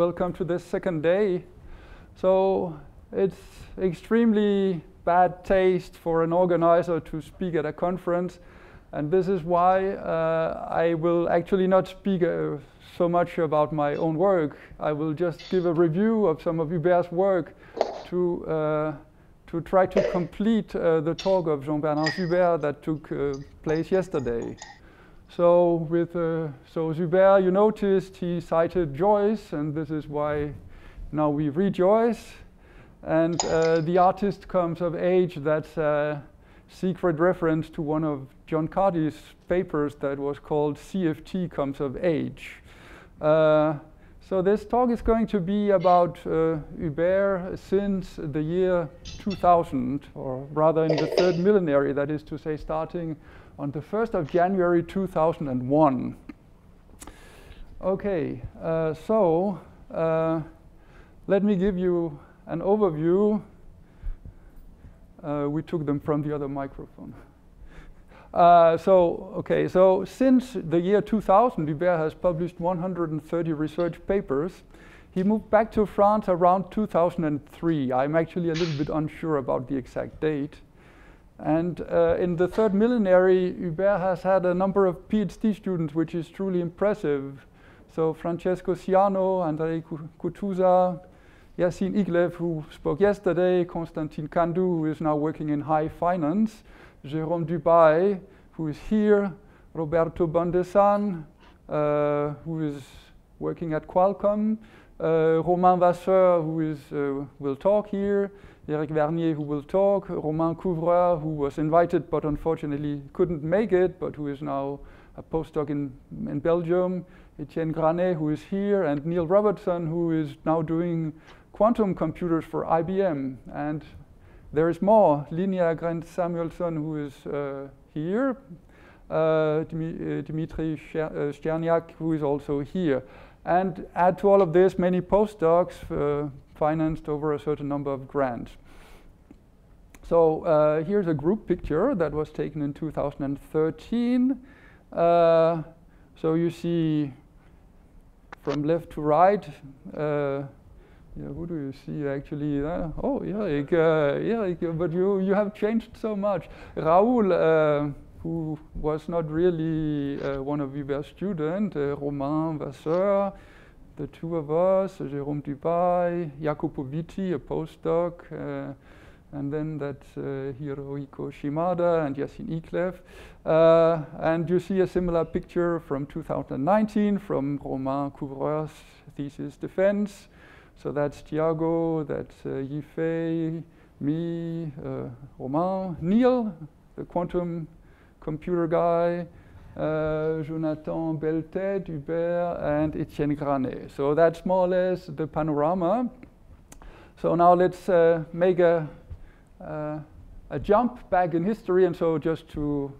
Welcome to this second day. So it's extremely bad taste for an organizer to speak at a conference. And this is why uh, I will actually not speak uh, so much about my own work. I will just give a review of some of Hubert's work to, uh, to try to complete uh, the talk of Jean-Bernard Zuber that took uh, place yesterday. So with uh, so Zuber, you noticed he cited Joyce, and this is why now we rejoice. And uh, the artist comes of age. That's a secret reference to one of John Cardy's papers that was called CFT comes of age. Uh, so this talk is going to be about uh, since the year 2000, or rather in the third millenary, that is to say, starting on the 1st of January 2001. Okay, uh, so uh, let me give you an overview. Uh, we took them from the other microphone. Uh, so, okay, so since the year 2000, Hubert has published 130 research papers. He moved back to France around 2003. I'm actually a little bit unsure about the exact date. And uh, in the third millenary, Hubert has had a number of PhD students, which is truly impressive. So Francesco Ciano, Andrei Kutuza, Yacine Ikhlef, who spoke yesterday, Constantin Candu, who is now working in high finance, Jérôme Dubail, who is here, Roberto Bondesan, uh, who is working at Qualcomm, uh, Romain Vasseur, who is, uh, will talk here, Eric Vernier, who will talk, Romain Couvreur, who was invited but unfortunately couldn't make it, but who is now a postdoc in, in Belgium, Etienne Granet, who is here, and Neil Robertson, who is now doing quantum computers for IBM. And there is more. Linnea Grans-Samuelsson, who is uh, here, uh, uh Dimitri Sterniak, who is also here. And add to all of this many postdocs, uh, financed over a certain number of grants. So uh, here's a group picture that was taken in 2013. Uh, so you see from left to right, uh, yeah, who do you see actually? Uh, oh, Eric, uh, Eric, but you, you have changed so much. Raoul, uh, who was not really uh, one of Hubert's students, uh, Romain Vasseur, the two of us, Jérôme Dubail, Jacopo Viti, a postdoc, uh, and then that uh, Hirohiko Shimada and Yacine Ikhlef. Uh, and you see a similar picture from 2019 from Romain Couvreur's thesis defense. So that's Tiago, that's uh, Yifei, me, uh, Romain, Neil, the quantum computer guy, uh, Jonathan Belletête, Hubert, and Etienne Granet. So that's more or less the panorama. So now let's uh, make a, uh, a jump back in history. And so just to,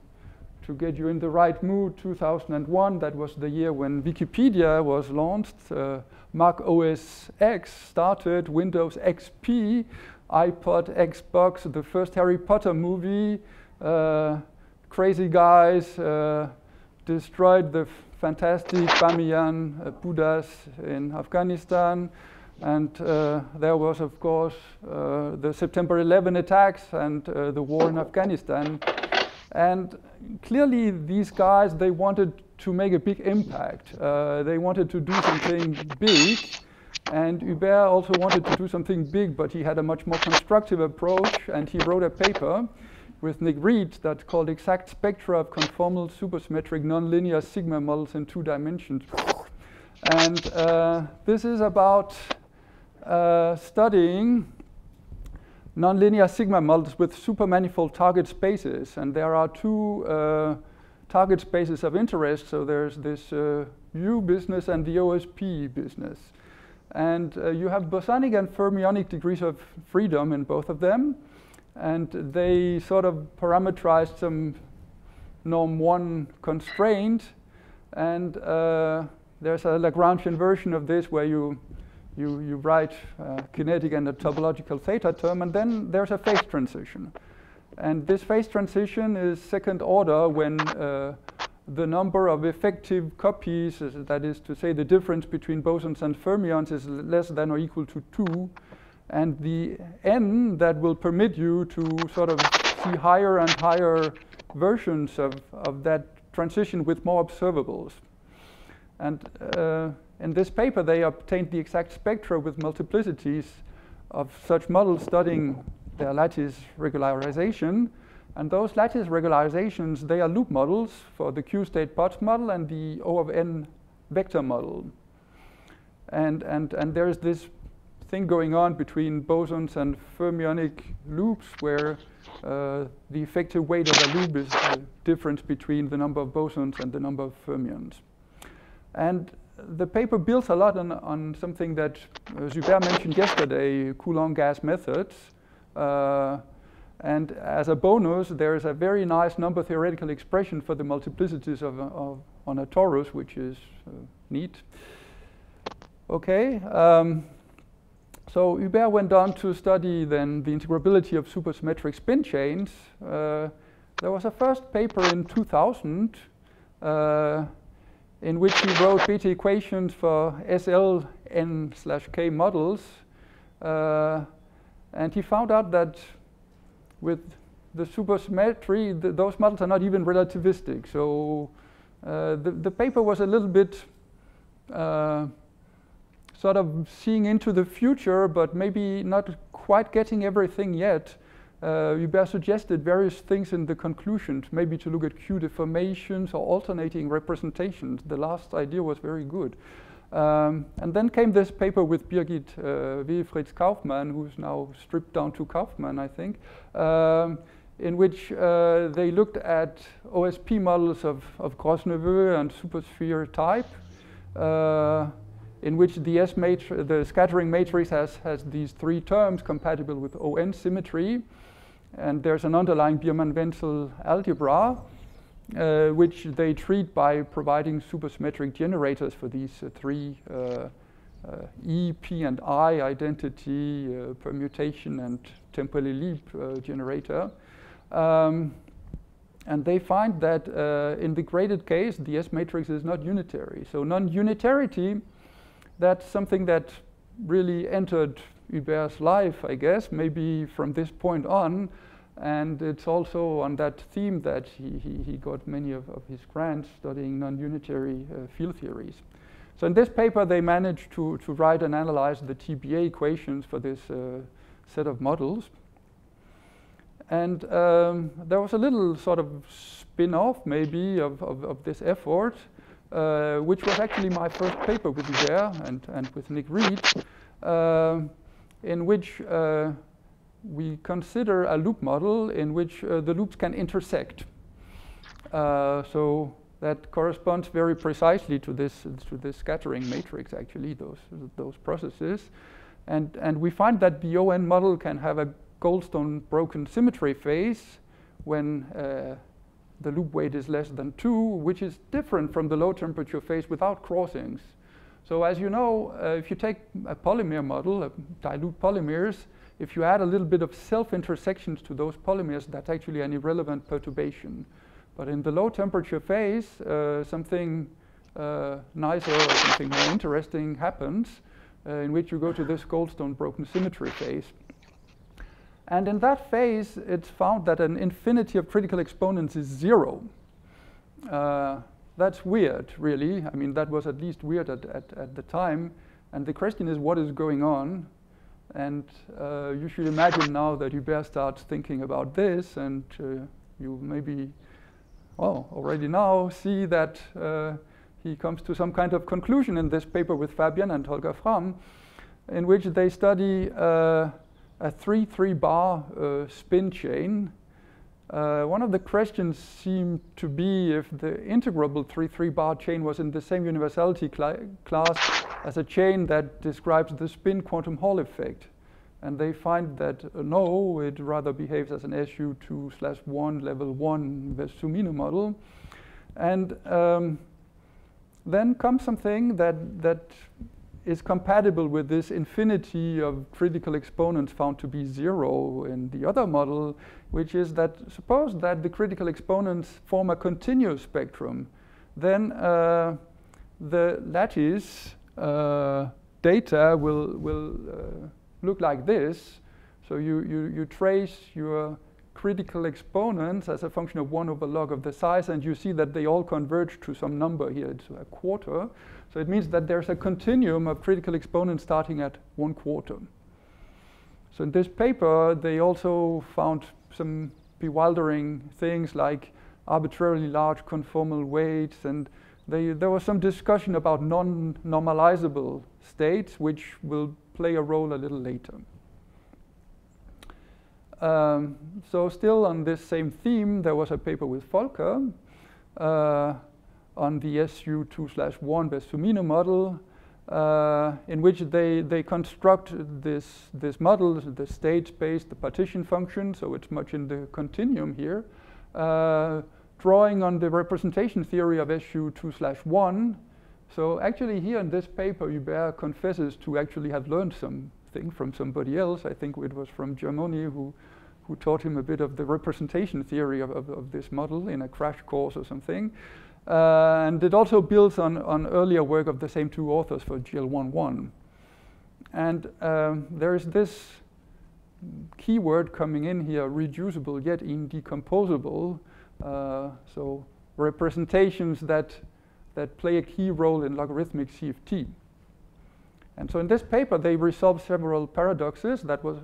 to get you in the right mood, 2001, that was the year when Wikipedia was launched. Uh, Mac OS X started, Windows XP, iPod, Xbox, the first Harry Potter movie, uh, crazy guys, uh, destroyed the fantastic Bamiyan uh, Buddhas in Afghanistan. And uh, there was, of course, uh, the September 11 attacks and uh, the war in Afghanistan. And clearly, these guys, they wanted to make a big impact. Uh, they wanted to do something big. And Hubert also wanted to do something big, but he had a much more constructive approach. And he wrote a paper with Nick Read that's called Exact Spectra of Conformal Supersymmetric Nonlinear Sigma Models in Two Dimensions. And uh, this is about uh, studying nonlinear sigma models with supermanifold target spaces. And there are two uh, target spaces of interest. So there's this uh, U business and the OSP business. And uh, you have bosonic and fermionic degrees of freedom in both of them and they sort of parameterized some norm one constraint, and uh, there's a Lagrangian version of this where you you, you write uh, kinetic and a topological theta term, and then there's a phase transition. And this phase transition is second order when uh, the number of effective copies, that is to say the difference between bosons and fermions is less than or equal to 2. And the n that will permit you to sort of see higher and higher versions of, of that transition with more observables. And uh, in this paper, they obtained the exact spectra with multiplicities of such models studying their lattice regularization. And those lattice regularizations, they are loop models for the Q-state Potts model and the O of n vector model. And, and, and there's this thing going on between bosons and fermionic loops where uh, the effective weight of a loop is the difference between the number of bosons and the number of fermions. And the paper builds a lot on, on something that uh, Zuber mentioned yesterday, Coulomb gas methods. Uh, and as a bonus, there is a very nice number theoretical expression for the multiplicities of, of on a torus, which is uh, neat. Okay. Um, so Hubert went on to study then the integrability of supersymmetric spin chains. Uh, there was a first paper in 2000 uh, in which he wrote Bethe equations for SL slash k models. Uh, and he found out that with the supersymmetry, the, those models are not even relativistic. So uh, the, the paper was a little bit uh, sort of seeing into the future, but maybe not quite getting everything yet. Uh, Hubert suggested various things in the conclusions, maybe to look at Q deformations or alternating representations. The last idea was very good. Um, and then came this paper with Birgit uh, Wehefritz-Kaufmann, who's now stripped down to Kaufmann, I think, um, in which uh, they looked at OSP models of, of Gross-Neveu and supersphere type. Uh, in which the S the scattering matrix has, has these three terms compatible with ON symmetry. And there's an underlying Birman-Wenzl algebra, uh, which they treat by providing supersymmetric generators for these uh, three uh, uh E, P, and I identity, uh, permutation, and Temperley-Lieb uh, generator. Um, and they find that in the graded case, the S matrix is not unitary. So non-unitarity that's something that really entered Hubert's life, I guess, maybe from this point on. And it's also on that theme that he, he, he got many of, of, his grants studying non-unitary uh, field theories. So in this paper, they managed to, to write and analyze the TBA equations for this uh, set of models. And um, there was a little sort of spin-off, maybe, of, of, of this effort uh, which was actually my first paper with Hubert and, and with Nick Read, uh, in which uh, we consider a loop model in which uh, the loops can intersect. Uh, so that corresponds very precisely to this, to this scattering matrix, actually, those, those processes. And, and we find that the ON model can have a Goldstone broken symmetry phase when the loop weight is less than 2, which is different from the low temperature phase without crossings. So as you know, uh, if you take a polymer model, uh, dilute polymers, if you add a little bit of self-intersections to those polymers, that's actually an irrelevant perturbation. But in the low temperature phase, uh, something uh, nicer or something more interesting happens, uh, in which you go to this Goldstone broken symmetry phase. And in that phase, it's found that an infinity of critical exponents is zero. Uh, that's weird, really. I mean, that was at least weird at, at, at the time. And the question is, what is going on? And uh, you should imagine now that you Hubert starts thinking about this, and uh, you maybe, well, already now see that uh, he comes to some kind of conclusion in this paper with Fabian and Holger Frahm, in which they study uh, a 3-3 bar uh, spin chain. Uh, one of the questions seemed to be if the integrable 3-3 bar chain was in the same universality class as a chain that describes the spin quantum Hall effect. And they find that uh, no, it rather behaves as an SU2 slash 1 level 1 Wess-Zumino model. And um, then comes something that, that is compatible with this infinity of critical exponents found to be zero in the other model, which is that suppose that the critical exponents form a continuous spectrum. then uh, the lattice uh, data will, will uh, look like this. So you, you, you trace your critical exponents as a function of 1 over log of the size, and you see that they all converge to some number here, it's a quarter. So it means that there's a continuum of critical exponents starting at 1 quarter. So in this paper, they also found some bewildering things like arbitrarily large conformal weights, and they, there was some discussion about non-normalizable states, which will play a role a little later. Um, so still on this same theme, there was a paper with Volker uh, on the SU2 slash 1 Wess-Zumino model, uh, in which they, they construct this, this model, the state space, the partition function, so it's much in the continuum here, uh, drawing on the representation theory of SU2 slash 1. So actually here in this paper, Hubert confesses to actually have learned something from somebody else. I think it was from Germoni who who taught him a bit of the representation theory of, of, of this model in a crash course or something. Uh, and it also builds on, on earlier work of the same two authors for GL11. And um, there is this keyword coming in here, reducible yet indecomposable. Uh, so representations that, that play a key role in logarithmic CFT. And so in this paper, they resolved several paradoxes that, was,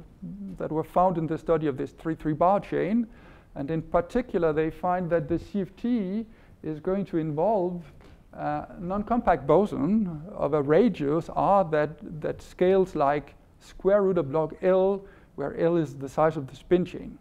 that were found in the study of this 3-3 bar chain. And in particular, they find that the CFT is going to involve a non-compact boson of a radius r that, that scales like square root of log L, where L is the size of the spin chain.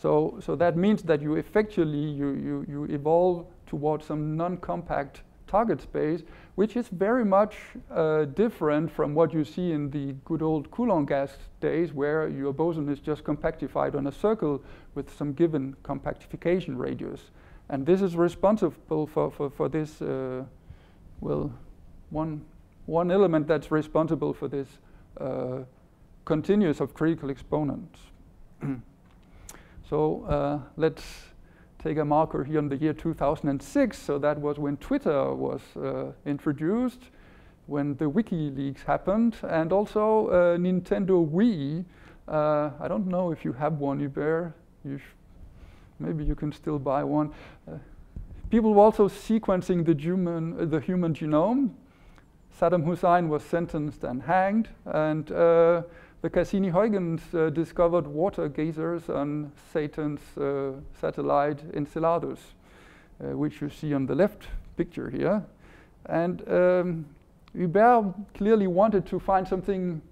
So, so that means that you effectively you, you, you evolve towards some non-compact target space, which is very much uh, different from what you see in the good old Coulomb gas days, where your boson is just compactified on a circle with some given compactification radius. And this is responsible for, for, for this, uh, well, one, one element that's responsible for this uh, continuous of critical exponents. so uh, let's take a marker here in the year 2006. So that was when Twitter was uh, introduced, when the WikiLeaks happened, and also uh, Nintendo Wii. Uh, I don't know if you have one, Hubert. You maybe you can still buy one. Uh, people were also sequencing the human, uh, the human genome. Saddam Hussein was sentenced and hanged, and uh, the Cassini-Huygens uh, discovered water geysers on Saturn's uh, satellite Enceladus, uh, which you see on the left picture here. And um, Hubert clearly wanted to find something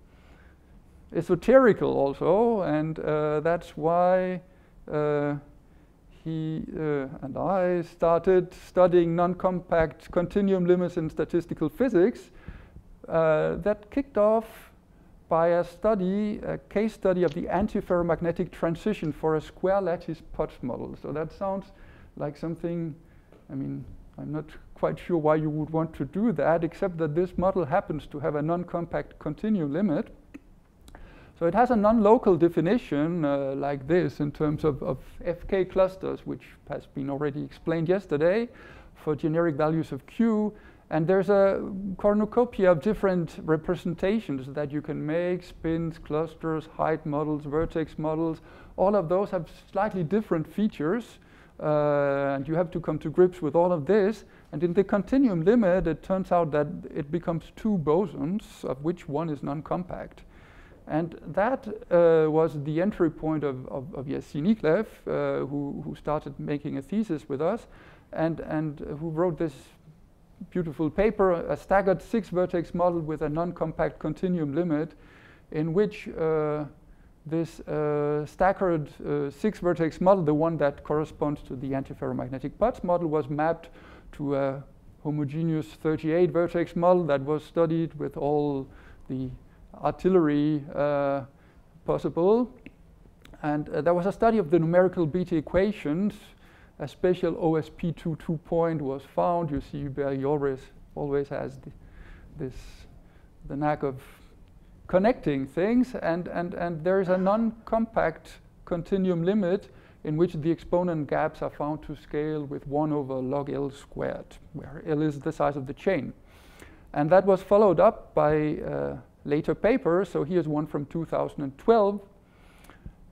esoterical also, and uh, that's why uh, he uh, and I started studying non-compact continuum limits in statistical physics. that kicked off by a study, a case study of the antiferromagnetic transition for a square lattice Potts model. So that sounds like something, I mean, I'm not quite sure why you would want to do that, except that this model happens to have a non-compact continuum limit. So it has a non-local definition uh, like this in terms of, of FK clusters, which has been already explained yesterday for generic values of Q. And there's a cornucopia of different representations that you can make, spins, clusters, height models, vertex models. All of those have slightly different features. Uh, and you have to come to grips with all of this. And in the continuum limit, it turns out that it becomes two bosons, of which one is non-compact. And that uh, was the entry point of, of, of Yacine Ikhlef, uh, who, who started making a thesis with us, and, and who wrote this beautiful paper, a staggered six vertex model with a non-compact continuum limit in which uh, this uh, staggered uh, six vertex model, the one that corresponds to the antiferromagnetic Potts model, was mapped to a homogeneous 38 vertex model that was studied with all the artillery uh, possible. And uh, there was a study of the numerical Bethe equations a special OSP22 point was found. You see, always, always has the, this, the knack of connecting things, and, and, and there is a non-compact continuum limit in which the exponent gaps are found to scale with 1 over log L squared, where L is the size of the chain. And that was followed up by uh, later papers. So here's one from 2012,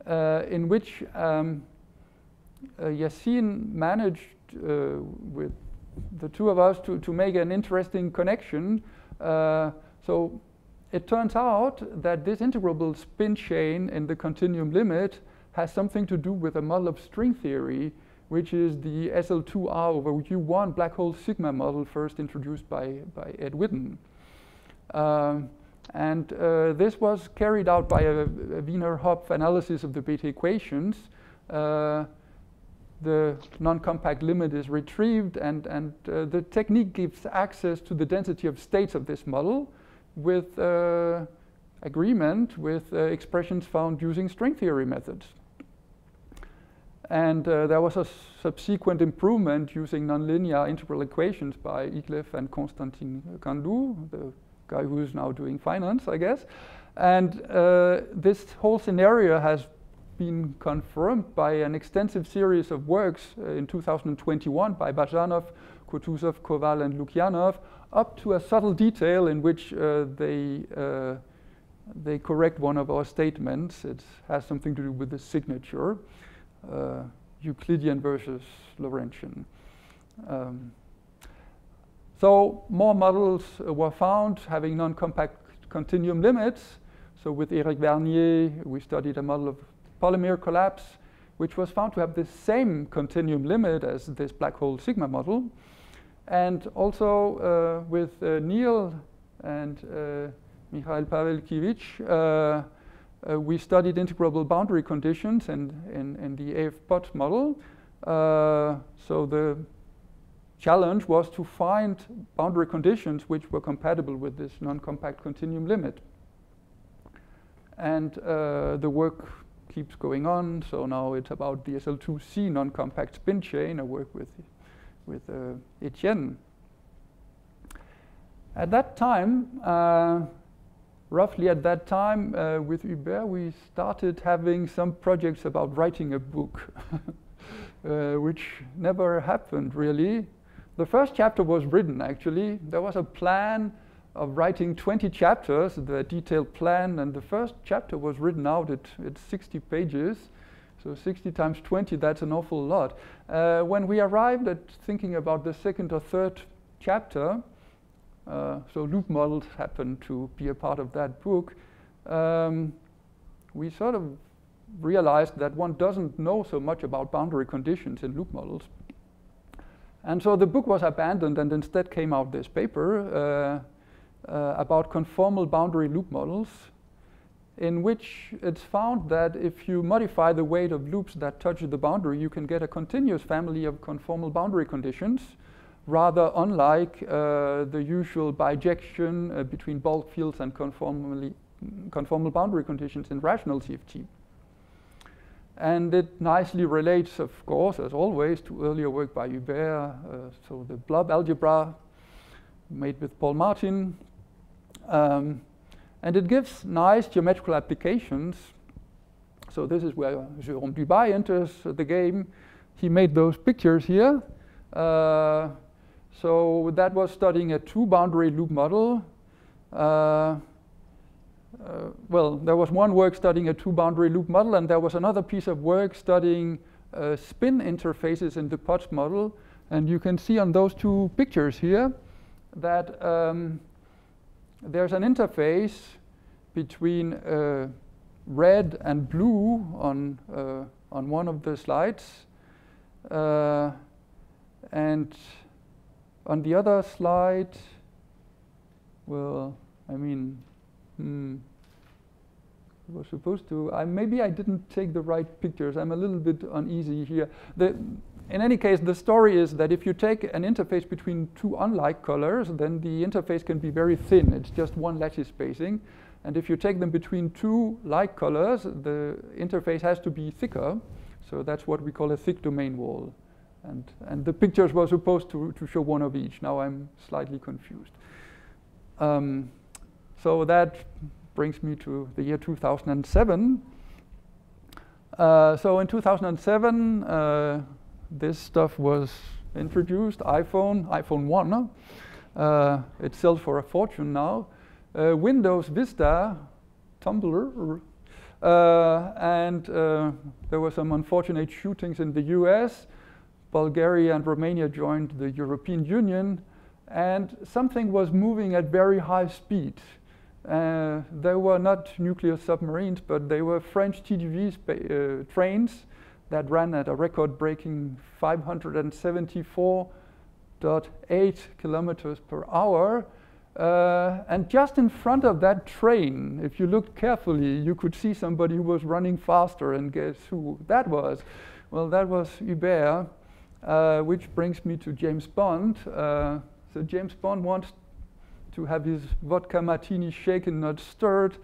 uh, in which um, uh, Yacine managed uh, with the two of us to, to make an interesting connection. Uh, so it turns out that this integrable spin chain in the continuum limit has something to do with a model of string theory, which is the SL2R over U1 black hole sigma model first introduced by, by Ed Witten. Um, and uh, this was carried out by a, a Wiener-Hopf analysis of the Bethe equations. Uh, the non-compact limit is retrieved, and, and uh, the technique gives access to the density of states of this model with uh, agreement with uh, expressions found using string theory methods. And uh, there was a subsequent improvement using nonlinear integral equations by Ikhlef and Constantin Candu, the guy who's now doing finance, I guess. And uh, this whole scenario has been confirmed by an extensive series of works uh, in 2021 by Bazhanov, Kotousov, Koval, and Lukyanov, up to a subtle detail in which uh, they, uh, they correct one of our statements. It has something to do with the signature. Uh, Euclidean versus Lorentzian. Um, so more models uh, were found having non-compact continuum limits. So with Eric Vernier, we studied a model of polymer collapse, which was found to have the same continuum limit as this black hole sigma model. And also uh, with uh, Neil and uh, Mikhail Pawelkiewicz, uh, uh, we studied integrable boundary conditions in, in, in the AF model. Uh, so the challenge was to find boundary conditions which were compatible with this non-compact continuum limit. And the work keeps going on. So now it's about the SL2C non-compact spin chain. I work with, with uh, Etienne. At that time, uh, roughly at that time uh, with Hubert, we started having some projects about writing a book, uh, which never happened really. The first chapter was written actually. There was a plan of writing 20 chapters, the detailed plan, and the first chapter was written out at, at 60 pages. So 60 times 20, that's an awful lot. Uh, when we arrived at thinking about the second or third chapter, uh, so loop models happen to be a part of that book. Um, we sort of realized that one doesn't know so much about boundary conditions in loop models. And so the book was abandoned and instead came out this paper uh, uh, about conformal boundary loop models in which it's found that if you modify the weight of loops that touch the boundary, you can get a continuous family of conformal boundary conditions rather unlike uh, the usual bijection uh, between bulk fields and conformally, conformal boundary conditions in rational CFT. And it nicely relates, of course, as always, to earlier work by Hubert, uh, so the blob algebra made with Paul Martin. Um, and it gives nice geometrical applications. So this is where Jérôme Dubail enters the game. He made those pictures here. Uh, so that was studying a two-boundary loop model. Uh, uh, well, there was one work studying a two-boundary loop model, and there was another piece of work studying uh, spin interfaces in the Potts model. And you can see on those two pictures here that um, there's an interface between uh, red and blue on, uh, on one of the slides. Uh, and on the other slide, well, I mean, hmm, I was supposed to, I, maybe I didn't take the right pictures. I'm a little bit uneasy here. The, in any case, the story is that if you take an interface between two unlike colors, then the interface can be very thin. It's just one lattice spacing. And if you take them between two like colors, the interface has to be thicker. So that's what we call a thick domain wall. And, and the pictures were supposed to, to show one of each. Now I'm slightly confused. Um, so that brings me to the year 2007. Uh, so in 2007, uh, this stuff was introduced, iPhone, iPhone 1. Uh, it sells for a fortune now. Uh, Windows Vista, Tumblr, uh, and uh, there were some unfortunate shootings in the US. Bulgaria and Romania joined the European Union, and something was moving at very high speed. Uh, they were not nuclear submarines, but they were French TGV uh, trains that ran at a record-breaking 574.8 kilometers per hour. Uh, and just in front of that train, if you looked carefully, you could see somebody who was running faster. And guess who that was? Well, that was Hubert, uh, which brings me to James Bond. Uh, so James Bond wants to have his vodka martini shaken, not stirred.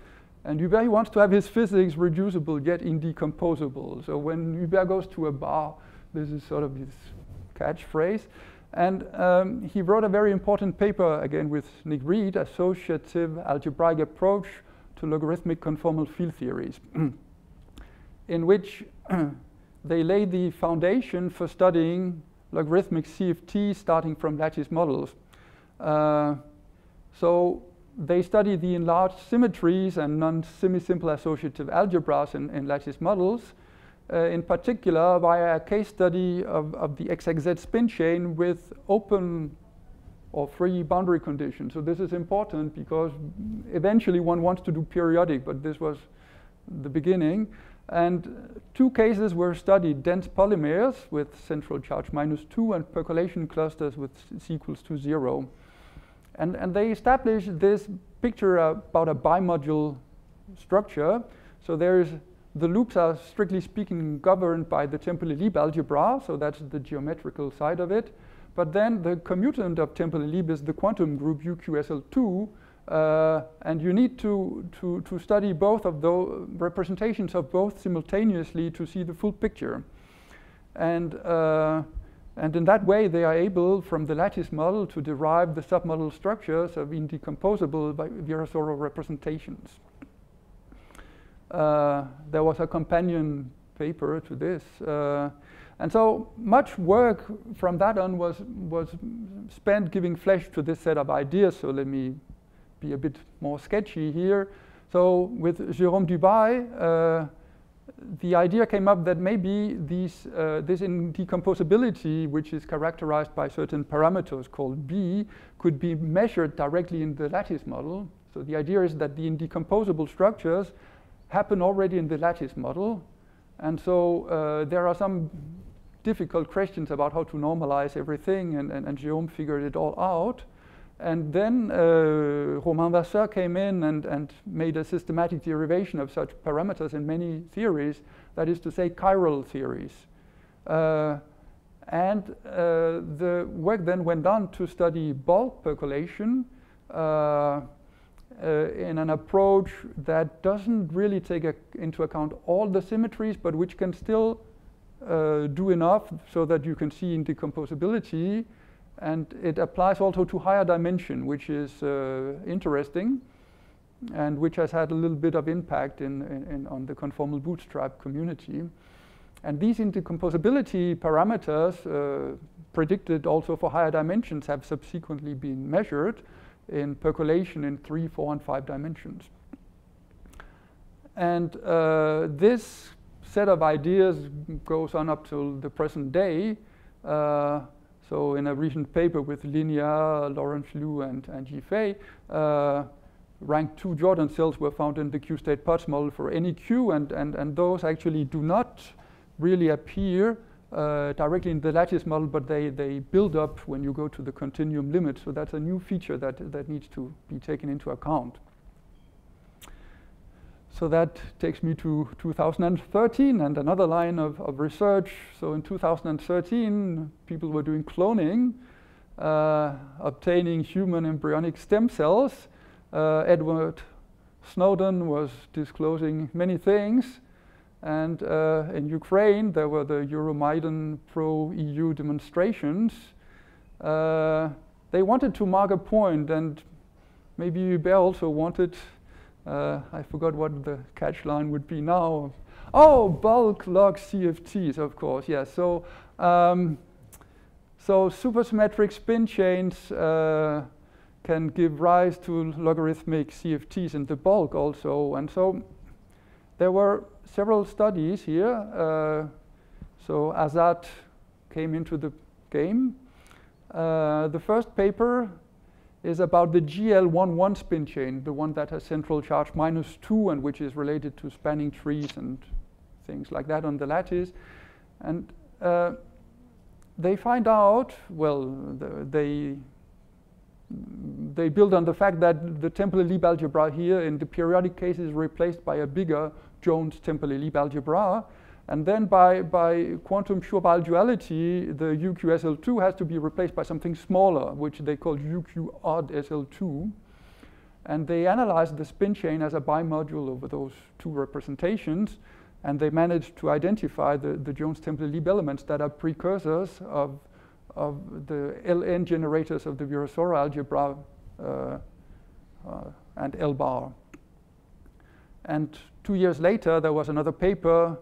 And Hubert wants to have his physics reducible yet indecomposable. So when Hubert goes to a bar, this is sort of his catchphrase. And um, he wrote a very important paper, again with Nick Read, Associative Algebraic Approach to Logarithmic Conformal Field Theories, in which they laid the foundation for studying logarithmic CFT starting from lattice models. Uh, so they study the enlarged symmetries and non-semi-simple associative algebras in, in lattice models, uh, in particular via a case study of, of the XXZ spin chain with open or free boundary conditions. So this is important because eventually one wants to do periodic, but this was the beginning. And two cases were studied, dense polymers with central charge minus two and percolation clusters with c equals to zero. And, and they established this picture about a bimodule structure. So there's the loops are strictly speaking governed by the Temperley-Lieb algebra, so that's the geometrical side of it. But then the commutant of Temperley-Lieb is the quantum group UQSL2, uh, and you need to, to, to study both of the representations of both simultaneously to see the full picture. And uh, and in that way, they are able, from the lattice model, to derive the submodel structures of indecomposable Virasoro representations. Uh, there was a companion paper to this. Uh, and so much work from that on was, was spent giving flesh to this set of ideas. So let me be a bit more sketchy here. So with Jérôme Dubail, uh, the idea came up that maybe these, uh, this indecomposability, which is characterized by certain parameters called B, could be measured directly in the lattice model. So the idea is that the indecomposable structures happen already in the lattice model. And so uh, there are some difficult questions about how to normalize everything, and, and, and Jérôme figured it all out. And then uh, Romain Vasseur came in and, and made a systematic derivation of such parameters in many theories, that is to say, chiral theories. Uh, and uh, the work then went on to study bulk percolation uh, uh, in an approach that doesn't really take a, into account all the symmetries, but which can still uh, do enough so that you can see in indecomposability and it applies also to higher dimension, which is uh, interesting and which has had a little bit of impact in, in, in on the conformal bootstrap community. And these indecomposability parameters uh, predicted also for higher dimensions have subsequently been measured in percolation in three, four, and five dimensions. And uh, this set of ideas goes on up till the present day. Uh, so in a recent paper with Linnea, Lawrence Liu, and, and Yifei, uh, rank 2 Jordan cells were found in the Q-state Potts model for any Q, and, and, and those actually do not really appear uh, directly in the lattice model, but they, they build up when you go to the continuum limit. So that's a new feature that, that needs to be taken into account. So that takes me to 2013 and another line of, of research. So in 2013, people were doing cloning, uh, obtaining human embryonic stem cells. Uh, Edward Snowden was disclosing many things. And uh, in Ukraine, there were the Euromaidan pro-EU demonstrations. Uh, they wanted to mark a point, and maybe Hubert also wanted uh, I forgot what the catch line would be now. Oh, bulk log CFTs, of course, yes. So, um, so supersymmetric spin chains uh, can give rise to logarithmic CFTs in the bulk also. And so there were several studies here. Uh, so Azad came into the game. Uh, the first paper is about the GL11 spin chain, the one that has central charge minus 2 and which is related to spanning trees and things like that on the lattice. And uh, they find out, well, the, they, they build on the fact that the Temperley-Lieb algebra here in the periodic case is replaced by a bigger Jones Temperley-Lieb algebra. And then by, by quantum pure duality, the UQSL2 has to be replaced by something smaller, which they call UQ odd SL2. And they analyzed the spin chain as a bimodule over those two representations. And they managed to identify the, the Jones-Temperley-Lieb elements that are precursors of, of the LN generators of the Virasoro algebra uh, uh, and L bar. And two years later, there was another paper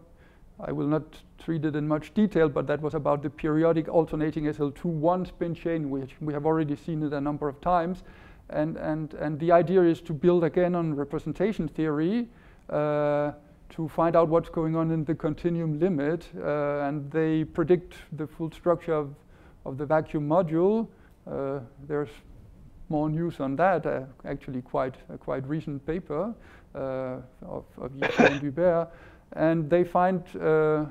I will not treat it in much detail, but that was about the periodic alternating SL2-1 spin chain, which we have already seen it a number of times. And, and, and the idea is to build again on representation theory uh, to find out what's going on in the continuum limit. Uh, and they predict the full structure of, of the vacuum module. Uh, there's more news on that, uh, actually quite a quite recent paper uh, of, of Yifei and Hubert. And they find uh,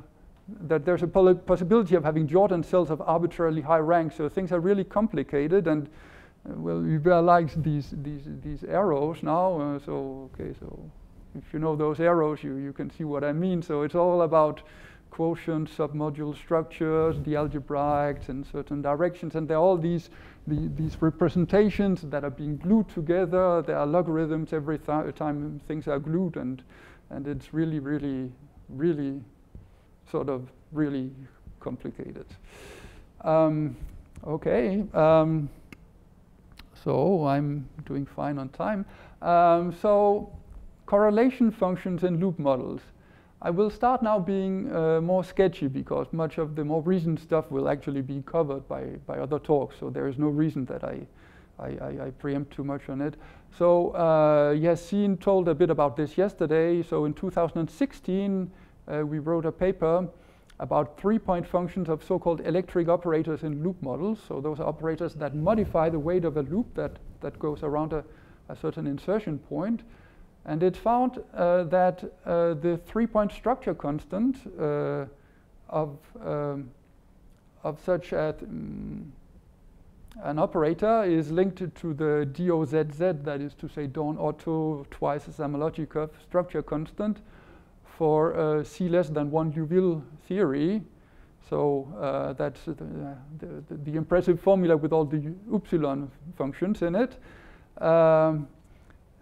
that there's a possibility of having Jordan cells of arbitrarily high rank. So things are really complicated. And uh, well, Hubert likes these, these, these arrows now. Uh, so, okay, so if you know those arrows, you, you can see what I mean. So it's all about quotient submodule structures, the algebraics in certain directions, and there are all these, the, these representations that are being glued together. There are logarithms every th time things are glued, and and it's really, really, really sort of really complicated. Um, okay, um, so I'm doing fine on time. Um, so correlation functions in loop models. I will start now being uh, more sketchy because much of the more recent stuff will actually be covered by, by other talks, so there is no reason that I, I, I, I preempt too much on it. So uh, Yacine told a bit about this yesterday. So in 2016, uh, we wrote a paper about three-point functions of so-called electric operators in loop models. So those are operators that modify the weight of a loop that, that goes around a, a certain insertion point. And it found uh, that uh, the three-point structure constant uh, of, um, of such a an operator is linked to the DOZZ, that is to say Dorn Otto twice curve structure constant for uh, C less than 1 Liouville theory. So uh, that's the, the, the, impressive formula with all the upsilon functions in it. Um,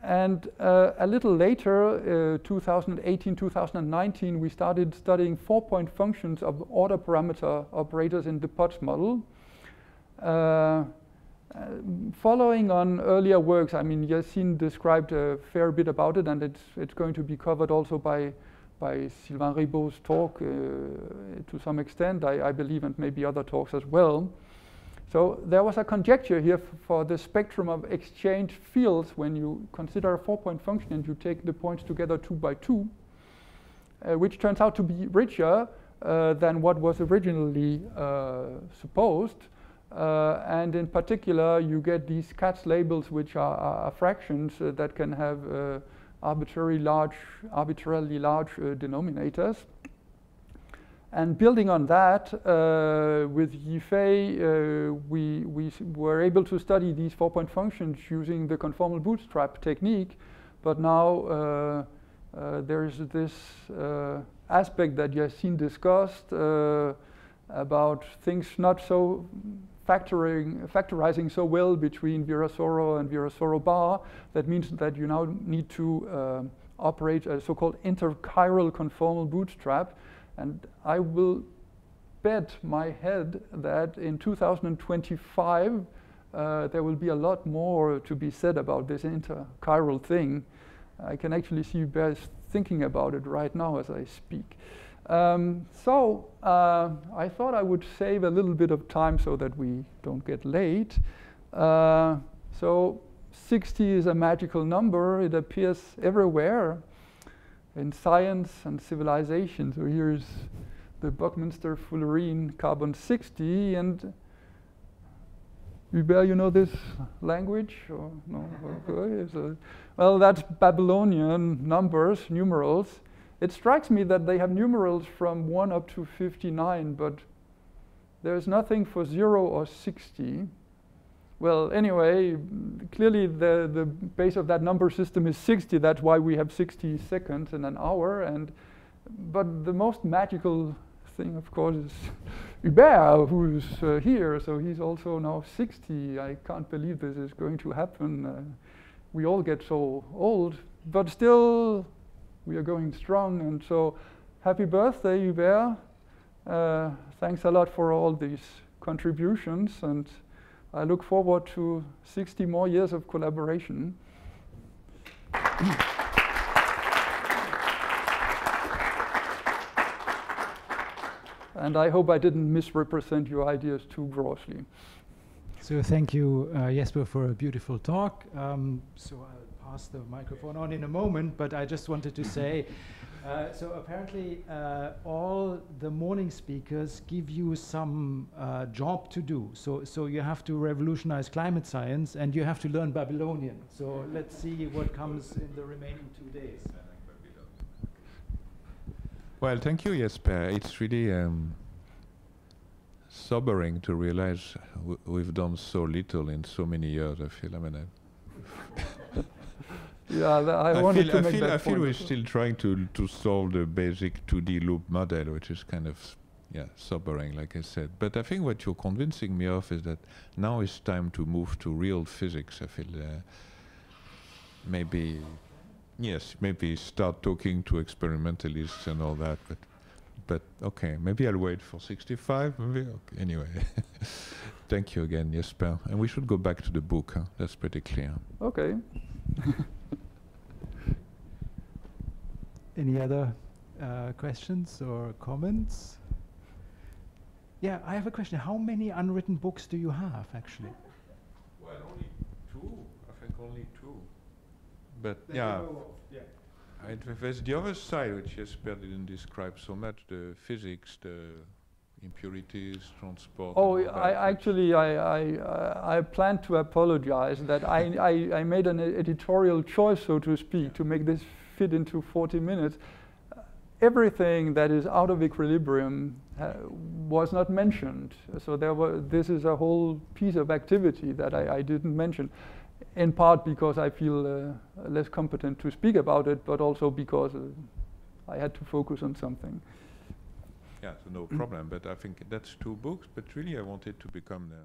and uh, a little later, uh, 2018, 2019, we started studying four-point functions of order parameter operators in the Potts model. Uh, following on earlier works, I mean, Yacine described a fair bit about it, and it's, it's going to be covered also by, by Sylvain Ribault's talk uh, to some extent, I, I, believe, and maybe other talks as well. So there was a conjecture here for the spectrum of exchange fields when you consider a four-point function and you take the points together two by two, uh, which turns out to be richer uh, than what was originally uh, supposed. Uh, and in particular, you get these Kac labels, which are, are fractions uh, that can have uh, arbitrarily large, arbitrarily large uh, denominators. And building on that, uh, with Yifei, uh, we, we were able to study these four-point functions using the conformal bootstrap technique. But now there is this aspect that Yacine discussed about things not so factoring, factorizing so well between Virasoro and Virasoro bar. That means that you now need to uh, operate a so-called interchiral conformal bootstrap. And I will bet my head that in 2025, uh, there will be a lot more to be said about this interchiral thing. I can actually see best thinking about it right now as I speak. Um, so uh, I thought I would save a little bit of time so that we don't get late. Uh, so 60 is a magical number. It appears everywhere in science and civilization. So here's the Buckminster fullerene carbon 60 and Hubert, you know this language? Or no? Okay. So, well, that's Babylonian numbers, numerals. It strikes me that they have numerals from 1 up to 59, but there's nothing for 0 or 60. Well, anyway, clearly the, the base of that number system is 60. That's why we have 60 seconds in an hour. And, but the most magical thing, of course, is Hubert, who's uh, here. So he's also now 60. I can't believe this is going to happen. Uh, we all get so old, but still we are going strong. And so happy birthday, Hubert. Uh, thanks a lot for all these contributions. And I look forward to 60 more years of collaboration. and I hope I didn't misrepresent your ideas too grossly. So thank you, uh, Jesper, for a beautiful talk. Um, so I'll pass the microphone on in a moment, but I just wanted to say uh, so apparently, uh, all the morning speakers give you some uh, job to do. So, so you have to revolutionize climate science, and you have to learn Babylonian. So let's see what comes in the remaining two days. Well, thank you, Jesper. It's really um, sobering to realize we've done so little in so many years. I feel. I mean, yeah, I, I wanted feel, to I make feel, that I feel we're still trying to to solve the basic 2D loop model, which is kind of yeah sobering, like I said. But I think what you're convincing me of is that now it's time to move to real physics. I feel uh, maybe yes, maybe start talking to experimentalists and all that. But but okay, maybe I'll wait for 65. Maybe okay. anyway. Thank you again, Jesper. And we should go back to the book. Huh? That's pretty clear. Okay. Any other uh, questions or comments? Yeah, I have a question. How many unwritten books do you have, actually? Well, only two. I think only two. But yeah, yeah. it, there's the other side which Jesper didn't describe so much: the physics, the impurities, transport. Oh, I actually, I, I, uh, I plan to apologize that I, I, I made an editorial choice, so to speak, to make this fit into 40 minutes. Everything that is out of equilibrium uh, was not mentioned. So there were, this is a whole piece of activity that I, I didn't mention, in part because I feel uh, less competent to speak about it, but also because uh, I had to focus on something. Yeah, so no problem. But I think that's two books. But really, I wanted to become the